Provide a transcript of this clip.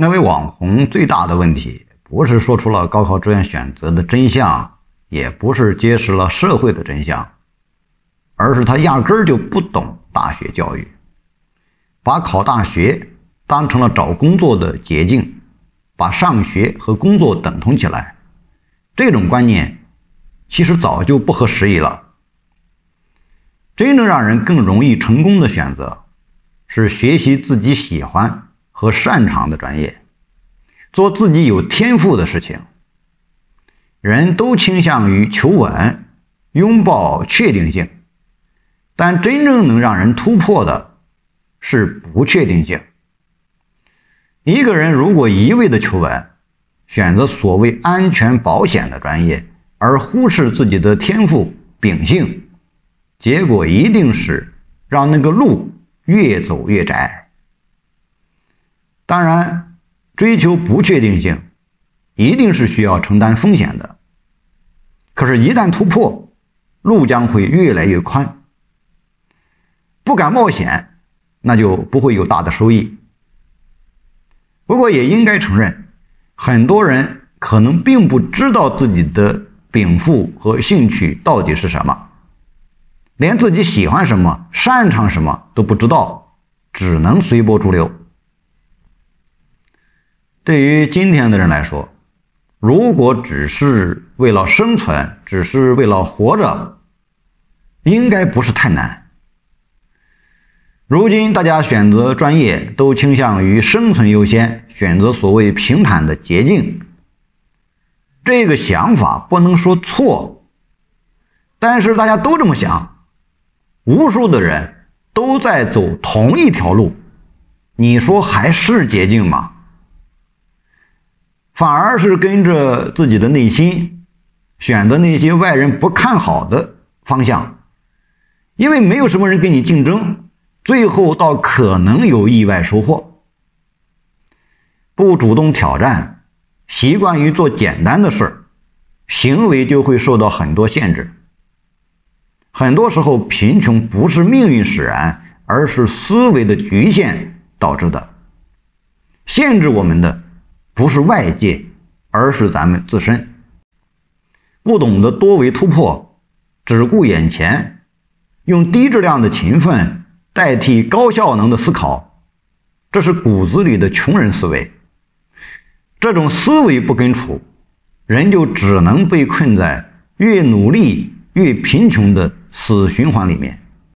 那位网红最大的问题，不是说出了高考志愿选择的真相，也不是揭示了社会的真相，而是他压根儿就不懂大学教育，把考大学当成了找工作的捷径，把上学和工作等同起来，这种观念其实早就不合时宜了。真正让人更容易成功的选择，是学习自己喜欢。和擅长的专业，做自己有天赋的事情。人都倾向于求稳，拥抱确定性，但真正能让人突破的是不确定性。一个人如果一味的求稳，选择所谓安全保险的专业，而忽视自己的天赋秉性，结果一定是让那个路越走越窄。当然，追求不确定性，一定是需要承担风险的。可是，一旦突破，路将会越来越宽。不敢冒险，那就不会有大的收益。不过，也应该承认，很多人可能并不知道自己的禀赋和兴趣到底是什么，连自己喜欢什么、擅长什么都不知道，只能随波逐流。对于今天的人来说，如果只是为了生存，只是为了活着，应该不是太难。如今大家选择专业都倾向于生存优先，选择所谓平坦的捷径。这个想法不能说错，但是大家都这么想，无数的人都在走同一条路，你说还是捷径吗？反而是跟着自己的内心，选择那些外人不看好的方向，因为没有什么人跟你竞争，最后倒可能有意外收获。不主动挑战，习惯于做简单的事儿行为就会受到很多限制。很多时候，贫穷不是命运使然，而是思维的局限导致的，限制我们的。不是外界，而是咱们自身。不懂得多维突破，只顾眼前，用低质量的勤奋代替高效能的思考，这是骨子里的穷人思维。这种思维不根除，人就只能被困在越努力越贫穷的死循环里面。